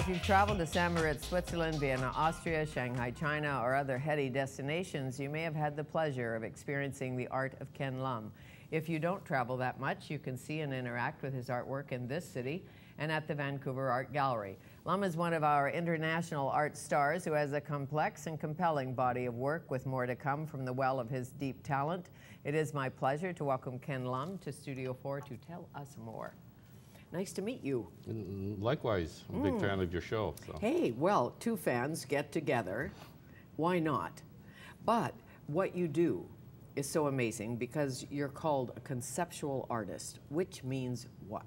If you've traveled to St. Moritz, Switzerland, Vienna, Austria, Shanghai, China, or other heady destinations, you may have had the pleasure of experiencing the art of Ken Lum. If you don't travel that much, you can see and interact with his artwork in this city and at the Vancouver Art Gallery. Lum is one of our international art stars who has a complex and compelling body of work with more to come from the well of his deep talent. It is my pleasure to welcome Ken Lum to Studio 4 to tell us more. Nice to meet you. Likewise, I'm a big fan of your show. So. Hey, well, two fans get together. Why not? But what you do is so amazing because you're called a conceptual artist, which means what?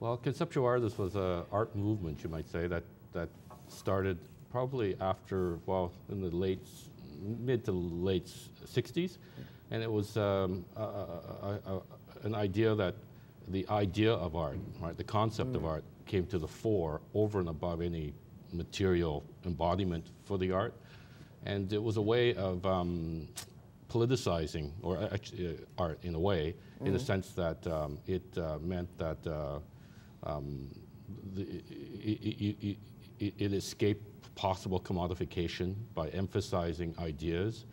Well, conceptual artist was an art movement, you might say, that, that started probably after, well, in the late, mid to late 60s. And it was um, a, a, a, an idea that the idea of art, right, the concept mm. of art came to the fore over and above any material embodiment for the art. And it was a way of um, politicizing or uh, art in a way, mm. in the mm-hmm. sense that um, it uh, meant that uh, um, the, it, it, it, it escaped possible commodification by emphasizing ideas,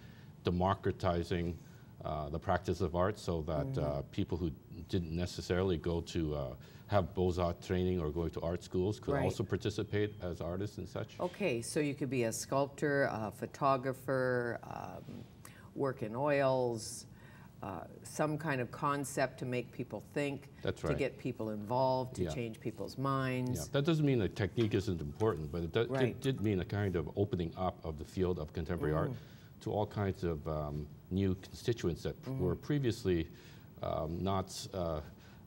democratizing uh, the practice of art so that mm uh, people who didn't necessarily go to uh, have Beaux-Arts training or going to art schools could right. also participate as artists and such. Okay, so you could be a sculptor, a photographer, um, work in oils, uh, some kind of concept to make people think, That's right. to get people involved, to yeah. change people's minds. Yeah. That doesn't mean that technique isn't important, but it, do, right. it, did mean a kind of opening up of the field of contemporary mm. art to all kinds of um, new constituents that mm were previously um, not, uh,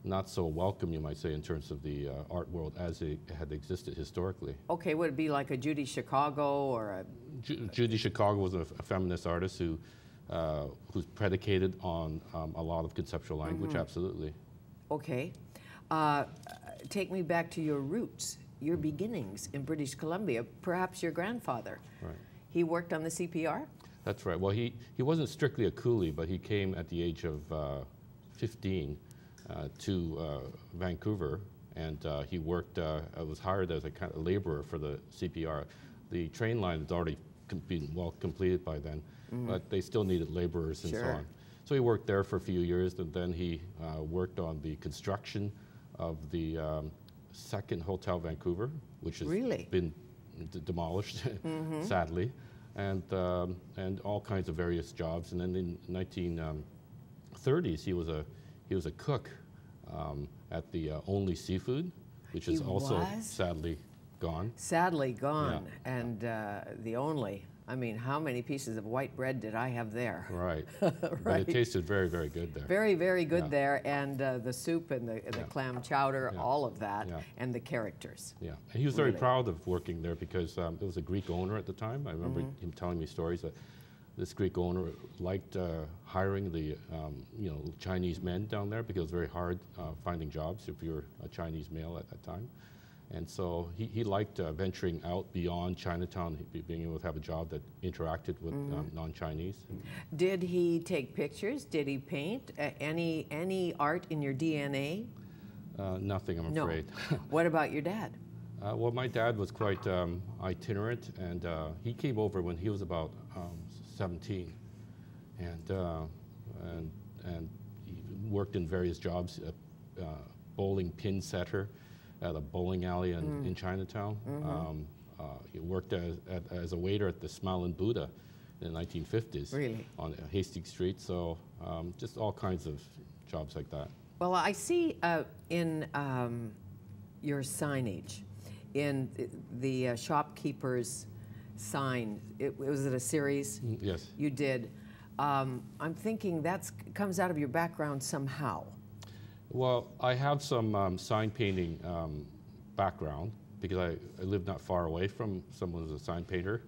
not so welcome, you might say, in terms of the uh, art world as it had existed historically. Okay, would it be like a Judy Chicago or a... Ju Judy Chicago was a, a feminist artist who, uh, who's predicated on um, a lot of conceptual language, mm -hmm. absolutely. Okay. Uh, take me back to your roots, your beginnings in British Columbia, perhaps your grandfather. Right. He worked on the CPR? That's right. Well, he, he wasn't strictly a coolie, but he came at the age of uh, 15 uh, to uh, Vancouver, and uh, he worked, uh, was hired as a kind of laborer for the CPR. The train line had already been well completed by then, mm but they still needed laborers and sure. so on. So he worked there for a few years, and then he uh, worked on the construction of the um, second Hotel Vancouver, which has really? been demolished, mm -hmm. sadly and, um, and all kinds of various jobs. And then in 1930s, um, he was a, he was a cook um, at the uh, Only Seafood, which is also was? sadly gone. Sadly gone, yeah. and uh, the Only. I mean, how many pieces of white bread did I have there? Right. right. But it tasted very, very good there. Very, very good yeah. there, and uh, the soup and the, the yeah. clam chowder, yeah. all of that, and the characters. Yeah, and he was really. very proud of working there because um, it was a Greek owner at the time. I remember mm -hmm. him telling me stories that this Greek owner liked uh, hiring the um, you know Chinese men down there because it was very hard uh, finding jobs if you're a Chinese male at that time. And so he, he liked uh, venturing out beyond Chinatown, being able to have a job that interacted with mm -hmm. um, non-Chinese. Did he take pictures? Did he paint? Uh, any, any art in your DNA? Uh, nothing, I'm no. afraid. what about your dad? Uh, well, my dad was quite um, itinerant, and uh, he came over when he was about um, 17, and, uh, and, and he worked in various jobs, bowling pin setter, at a bowling alley in, mm. in Chinatown. Mm -hmm. um, uh, he worked as, at, as a waiter at the Smiling Buddha in the 1950s really? on Hastings Street. So um, just all kinds of jobs like that. Well, I see uh, in um, your signage, in the uh, shopkeeper's sign, it, was it a series? Mm, yes. You did. Um, I'm thinking that comes out of your background somehow. Well, I have some um, sign painting um, background because I, I live not far away from someone who's a sign painter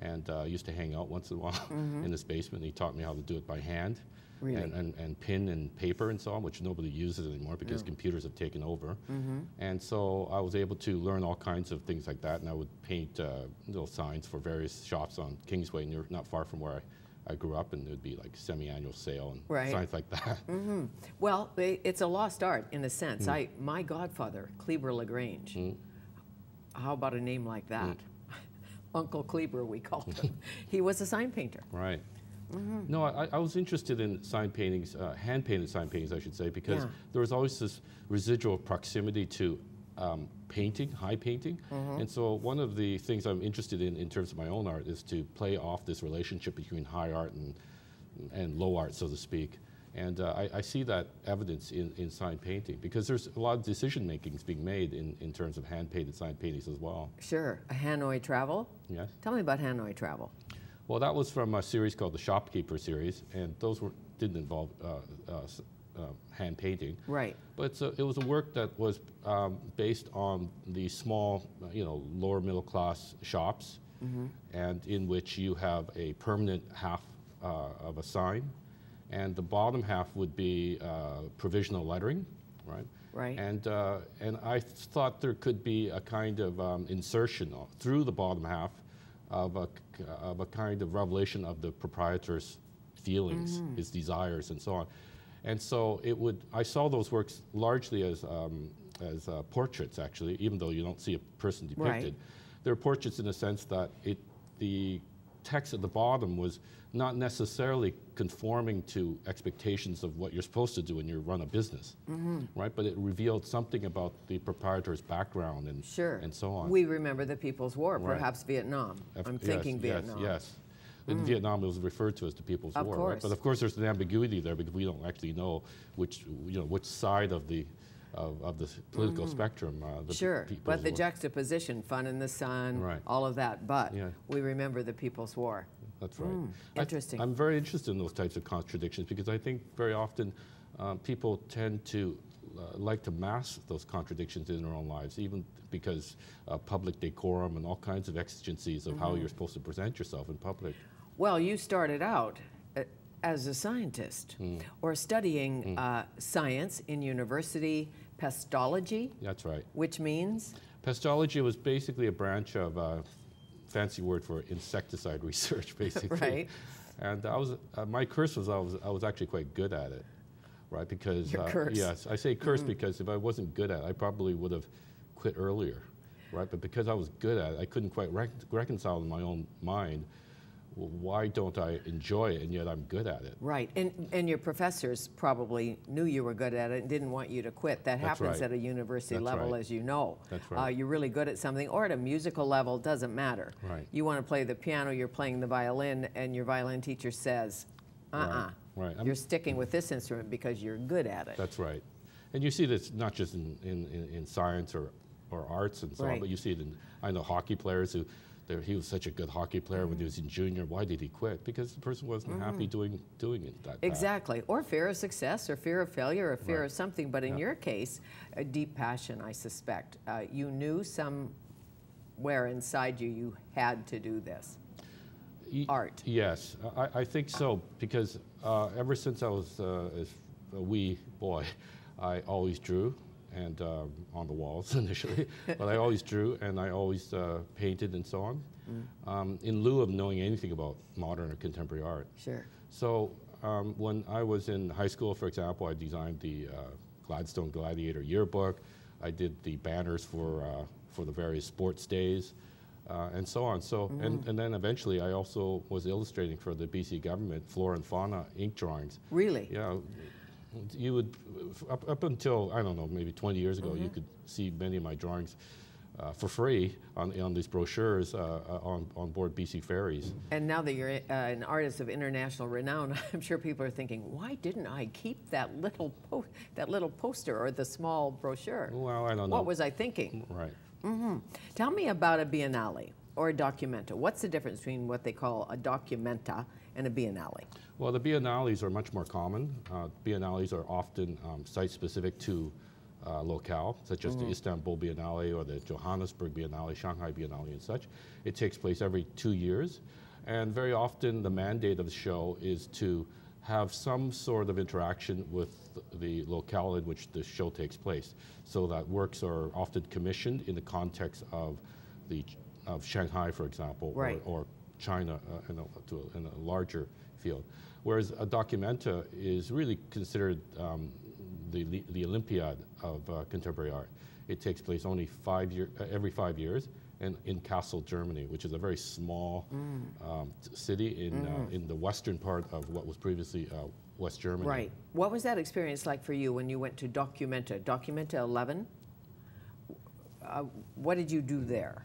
and uh, used to hang out once in a while mm -hmm. in this basement. And He taught me how to do it by hand really? and, and, and, pen and paper and so on, which nobody uses anymore because computers have taken over. Mm -hmm. And so I was able to learn all kinds of things like that, and I would paint uh, little signs for various shops on Kingsway, near, not far from where I I grew up and there'd be like semi-annual sale and right. signs like that. Mm -hmm. Well, it's a lost art in a sense. Mm. I, my godfather, Kleber LaGrange, mm. How about a name like that? Uncle Kleber, we called him. he was a sign painter. Right. No, I, I was interested in sign paintings, uh, hand painted sign paintings, I should say, because Yeah. there was always this residual proximity to um, painting, high painting. And so, one of the things I'm interested in in terms of my own art is to play off this relationship between high art and, and low art, so to speak. And uh, I, I see that evidence in, in sign painting because there's a lot of decision making being made in, in terms of hand painted sign paintings as well. Sure. A Hanoi Hotel. Yes. Tell me about Hanoi Hotel. Well, that was from a series called the Shopkeeper series, and those were, didn't involve uh, uh, uh, hand painting. Right. But it's a, it was a work that was um, based on the small, uh, you know, lower middle class shops, and in which you have a permanent half uh, of a sign, and the bottom half would be uh, provisional lettering, right? Right. And uh, and I thought there could be a kind of um, insertion through the bottom half of a of a kind of revelation of the proprietor's feelings, his desires, and so on. And so it would. I saw those works largely as um, as uh, portraits, actually, even though you don't see a person Right. depicted. They're portraits in the sense that it the text at the bottom was not necessarily conforming to expectations of what you're supposed to do when you run a business, right? But it revealed something about the proprietor's background and Sure. and so on. We remember the People's War, Right. perhaps Vietnam. Of- I'm yes, thinking yes, Vietnam. Mm. Yes. In Vietnam, it was referred to as the People's Of War, right? But of course, there's an ambiguity there because we don't actually know which, you know, which side of the of, of the political spectrum uh, the Mm. Sure, but the War. juxtaposition, fun in the sun, Right. all of that. But Yeah. we remember the People's War. That's right. I Mm, interesting. I'm very interested in those types of contradictions because I think very often um, people tend to uh, like to mask those contradictions in their own lives, even because uh, public decorum and all kinds of exigencies of Mm-hmm. how you're supposed to present yourself in public. Well, you started out uh, as a scientist Hmm. or studying uh, science in university, pestology, That's right. which means Pestology was basically a branch of uh, fancy word for insecticide research, basically. Right. And I was uh, my curse was I was I was actually quite good at it, right? Because Your uh, curse. yes, I say curse because if I wasn't good at it, I probably would have quit earlier, right? But because I was good at it, I couldn't quite rec- reconcile in my own mind. Well, why don't I enjoy it and yet I'm good at it? right. And and your professors probably knew you were good at it and didn't want you to quit. That That's happens right. at a university That's level, right. as you know. That's right. Uh, right. you're really good at something, or at a musical level, doesn't matter. Right. You want to play the piano, you're playing the violin, and your violin teacher says, "Uh-uh, right. I'm- you're sticking with this instrument because you're good at it." That's right. And you see this not just in, in, in, science or, or arts and so Right. on, but you see it in, I know hockey players who, he was such a good hockey player when he was in junior. Why did he quit? Because the person wasn't happy doing, doing it that path. Exactly. Or fear of success, or fear of failure, or fear Right. of something. But in Yeah. your case, a deep passion, I suspect. Uh, you knew somewhere inside you you had to do this. Art. Yes, I, I think so because uh, ever since I was uh, a wee boy, I always drew and um, on the walls initially, but I always drew and I always uh, painted and so on, um, in lieu of knowing anything about modern or contemporary art. Sure. So um, when I was in high school, for example, I designed the uh, Gladstone Gladiator yearbook. I did the banners for uh, for the various sports days, uh, and so on. So and, and then eventually, I also was illustrating for the BC government flora and fauna ink drawings. Really? Yeah, you would up, up until I don't know maybe 20 years ago, you could see many of my drawings. Uh, for free on, on these brochures uh, uh, on, on board BC ferries. And now that you're uh, an artist of international renown, I'm sure people are thinking, why didn't I keep that little po- that little poster or the small brochure? Well, I don't know. What was I thinking? right. Tell me about a biennale or a documenta. What's the difference between what they call a documenta and a biennale? Well, the biennales are much more common. Uh, biennales are often um, site-specific to uh, locale, such as the Istanbul Biennale or the Johannesburg Biennale, Shanghai Biennale, and such. It takes place every two years, and very often the mandate of the show is to have some sort of interaction with the locale in which the show takes place, so that works are often commissioned in the context of the of Shanghai, for example, or- or China uh, in, a, to a, in a larger field. Whereas a documenta is really considered um, the, the Olympiad of uh, contemporary art. It takes place only five year, uh, every five years, and in Kassel, Germany, which is a very small um, t- city in uh, in the western part of what was previously uh, West Germany. Right. What was that experience like for you when you went to Documenta? Documenta 11? Uh, what did you do there?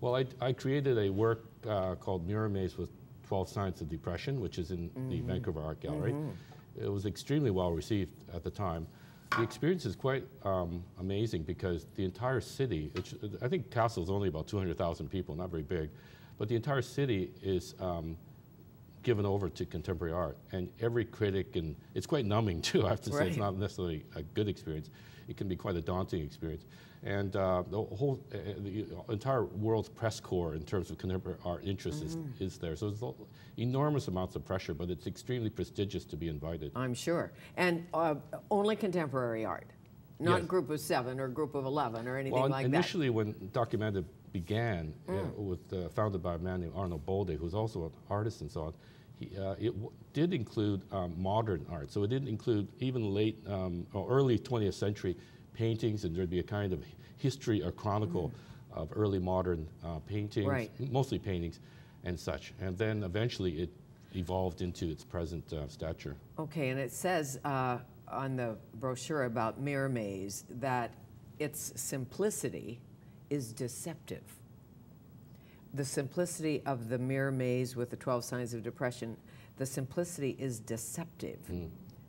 Well, I, I created a work uh, called Mirror Maze with 12 Signs of Depression, which is in the Vancouver Art Gallery. It was extremely well received at the time. The experience is quite um, amazing because the entire city, I think Kassel is only about 200,000 people, not very big, but the entire city is um, given over to contemporary art. And every critic, and it's quite numbing too, I have to say, it's not necessarily a good experience. It can be quite a daunting experience. And uh, the whole, uh, the entire world's press corps in terms of contemporary art interest is, is there. So there's enormous amounts of pressure, but it's extremely prestigious to be invited. I'm sure. And uh, only contemporary art, not Yes. group of seven or group of 11 or anything like that. Well, like initially when Documenta began, uh, Mm. with, uh, founded by a man named Arnold Bode, who's also an artist and so on, he, uh, it w- did include um, modern art. So it didn't include even late um, or early 20th century paintings, and there'd be a kind of history or chronicle of early modern uh, paintings, Mm. Right. mostly paintings and such. And then eventually it evolved into its present uh, stature. Okay, and it says uh, on the brochure about Mirror Maze that its simplicity is deceptive. The simplicity of the Mirror Maze with the 12 signs of depression, the simplicity is deceptive. Hmm.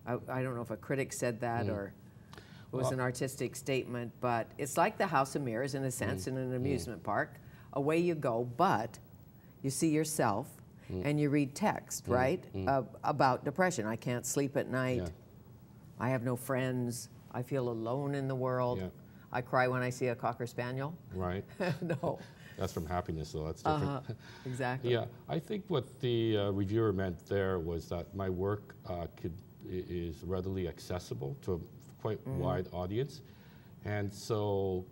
I, I don't know if a critic said that or it was Well- an artistic statement, but it's like the House of Mirrors in a sense Hmm. in an amusement park. Away you go, but you see yourself Hmm. and you read text, right? Uh, about depression. I can't sleep at night. Yeah. I have no friends. I feel alone in the world. Yeah. I cry when I see a cocker spaniel. Right? no. That's from happiness, so that's different. Uh-huh. Exactly. Yeah, I think what the uh, reviewer meant there was that my work uh, could, is readily accessible to a quite Mm. wide audience. And so,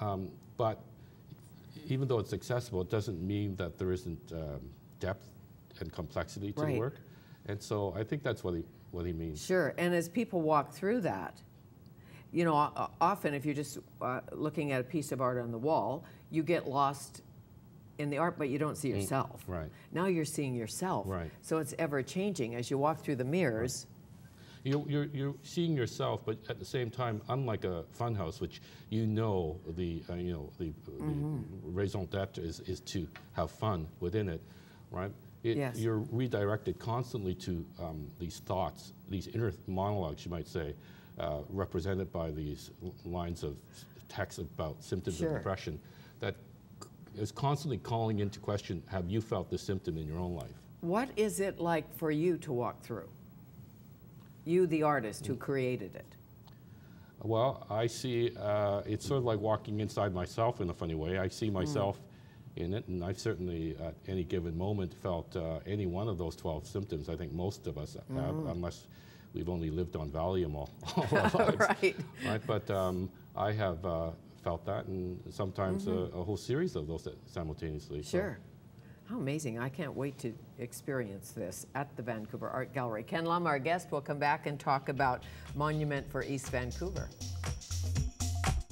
um, but even though it's accessible, it doesn't mean that there isn't um, depth and complexity to Right. the work. And so I think that's what he, what he means. Sure. And as people walk through that, you know, often if you're just uh, looking at a piece of art on the wall, you get lost in the art, but you don't see yourself. Mm, right. Now you're seeing yourself. Right. So it's ever changing as you walk through the mirrors. You're, you're, you're seeing yourself, but at the same time, unlike a funhouse, which you know the uh, you know the, Mm-hmm. the raison d'être is, is to have fun within it, right? It, Yes. You're redirected constantly to um, these thoughts, these inner monologues, you might say, uh, represented by these lines of text about symptoms Sure. of depression, that is constantly calling into question: Have you felt this symptom in your own life? What is it like for you to walk through? You, the artist who created it. Well, I see uh, it's sort of like walking inside myself in a funny way. I see myself in it, and I've certainly at any given moment felt uh, any one of those 12 symptoms. I think most of us have, unless we've only lived on Valium all, all our lives. right. Right, but um, I have uh, felt that, and sometimes a, a whole series of those simultaneously. so- Sure. How amazing. I can't wait to experience this at the Vancouver Art Gallery. Ken Lum, our guest, will come back and talk about Monument for East Vancouver.